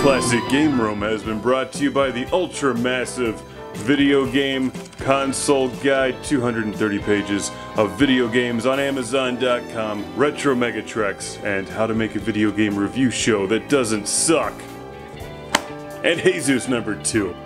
Classic Game Room has been brought to you by the ultra massive video game console guide. 230 pages of video games on amazon.com Retromegatrex and how to make a video game review show that doesn't suck. And Heyzoos number two.